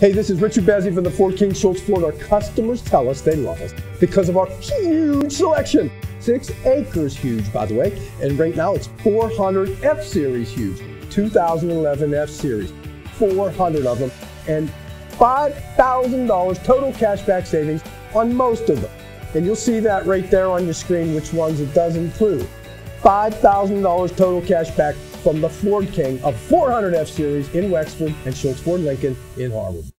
Hey, this is Richard Bazzy from the Ford King Shults Ford. Our customers tell us they love us because of our huge selection. Six acres huge, by the way. And right now it's 400 F Series huge. 2011 F Series. 400 of them. And $5,000 total cashback savings on most of them. And you'll see that right there on your screen, which ones it does include. $5,000 total cash back from the Ford King of 400 F Series in Wexford and Shults Ford Lincoln in Harwood.